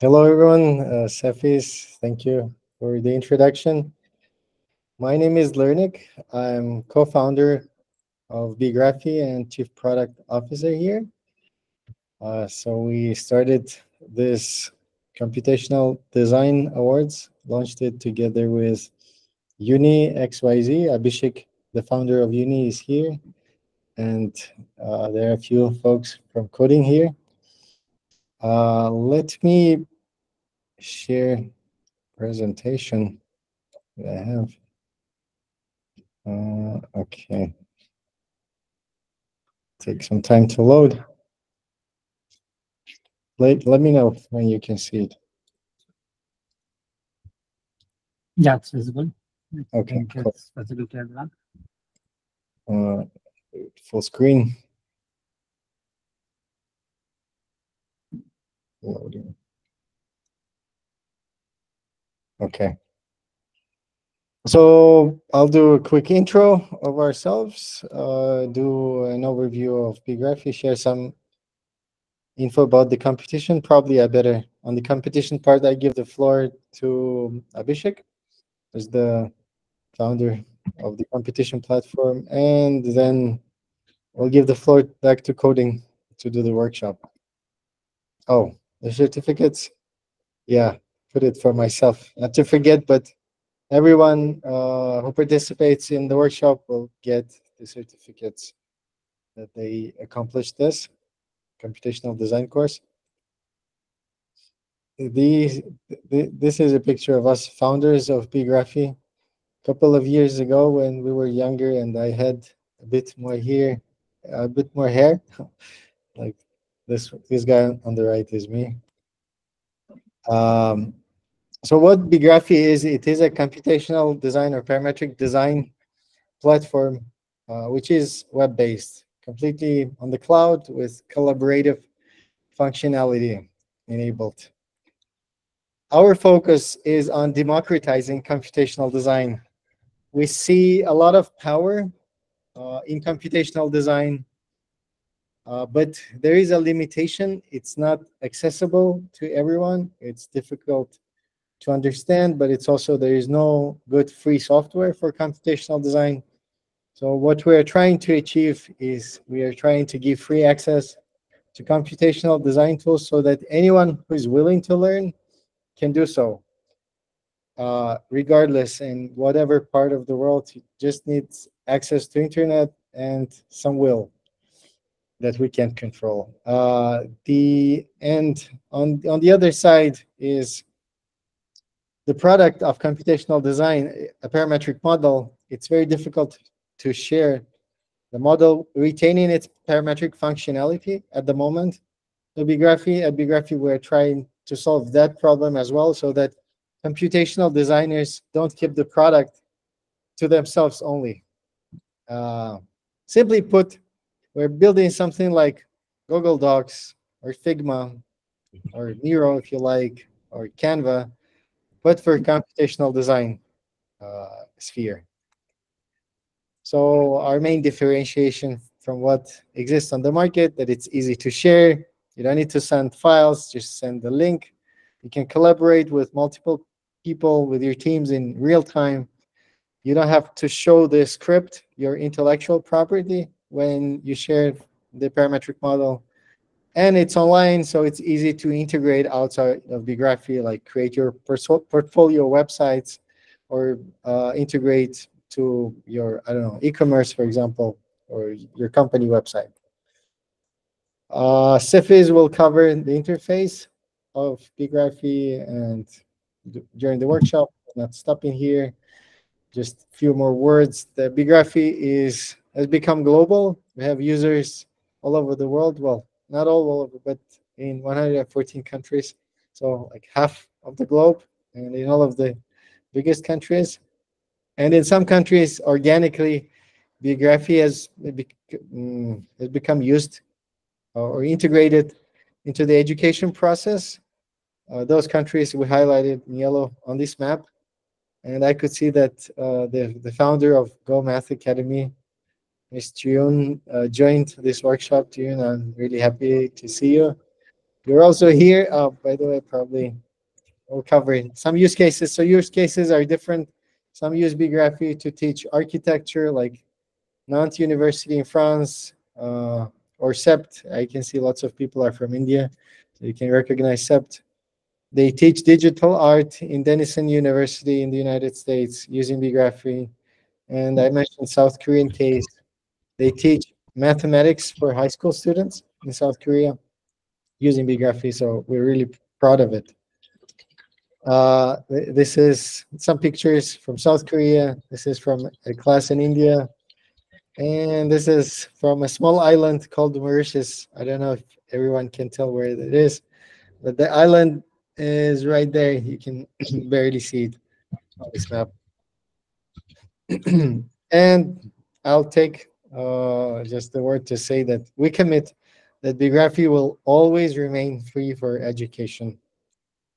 Hello, everyone. Uh, Sefis, thank you for the introduction. My name is Lernik. I'm co-founder of BeeGraphy and chief product officer here. Uh, so we started this computational design awards, launched it together with Uni XYZ. Abhishek, the founder of Uni, is here. And uh, there are a few folks from coding here. Uh, let me share presentation that I have. Uh, okay. Take some time to load. Let, let me know when you can see it. Yeah, it's visible. Okay, cool. It's facility as well. Uh, full screen. Loading. Okay. So I'll do a quick intro of ourselves, uh, do an overview of BeeGraphy, share some info about the competition. Probably I better, on the competition part, I give the floor to Abhishek, who's the founder of the competition platform. And then we'll give the floor back to coding to do the workshop. Oh, the certificates? Yeah, put it for myself. Not to forget, but everyone uh, who participates in the workshop will get the certificates that they accomplished this computational design course. These, th this is a picture of us founders of BeeGraphy. A couple of years ago when we were younger and I had a bit more here, a bit more hair. like this, this guy on the right is me. Um, so what BeeGraphy is, it is a computational design or parametric design platform, uh, which is web-based, completely on the cloud with collaborative functionality enabled. Our focus is on democratizing computational design. We see a lot of power uh, in computational design, uh, but there is a limitation. It's not accessible to everyone. It's difficult to understand, but it's also there is no good free software for computational design. So what we are trying to achieve is we are trying to give free access to computational design tools so that anyone who is willing to learn can do so, uh, regardless in whatever part of the world, just needs access to internet and some will that we can't control. Uh, the and on on the other side is the product of computational design, a parametric model. It's very difficult to share the model retaining its parametric functionality at the moment. So BeeGraphy, at BeeGraphy, we're trying to solve that problem as well so that computational designers don't keep the product to themselves only. Uh, simply put, we're building something like Google Docs or Figma or Miro, if you like, or Canva, but for computational design uh, sphere. So our main differentiation from what exists on the market, that it's easy to share. You don't need to send files, just send the link. You can collaborate with multiple people, with your teams in real time. You don't have to show the script, your intellectual property, when you share the parametric model. And it's online, so it's easy to integrate outside of BeeGraphy, like create your portfolio websites or uh, integrate to your, I don't know, e-commerce, for example, or your company website. Uh, Cephis will cover the interface of BeeGraphy and during the workshop, not stopping here. Just a few more words. The BeeGraphy is has become global. We have users all over the world. Well, not all over, but in 114 countries. So like half of the globe and in all of the biggest countries. And in some countries, organically, BeeGraphy has, mm, has become used or integrated into the education process. Uh, those countries we highlighted in yellow on this map. And I could see that uh, the, the founder of Go Math Academy, Ms. June, uh, joined this workshop. June, I'm really happy to see you. you're also here. Uh, by the way, probably we'll cover some use cases. So use cases are different. Some use BeeGraphy to teach architecture, like Nantes University in France uh, or CEPT. I can see lots of people are from India, so you can recognize CEPT. They teach digital art in Denison University in the United States using BeeGraphy. And I mentioned South Korean case. They teach mathematics for high school students in South Korea using BeeGraphy, so we're really proud of it. Uh, this is some pictures from South Korea. This is from a class in India. And this is from a small island called Mauritius. I don't know if everyone can tell where it is, but the island is right there. You can barely see it on this map. and I'll take uh, just the word to say that we commit that BeeGraphy will always remain free for education.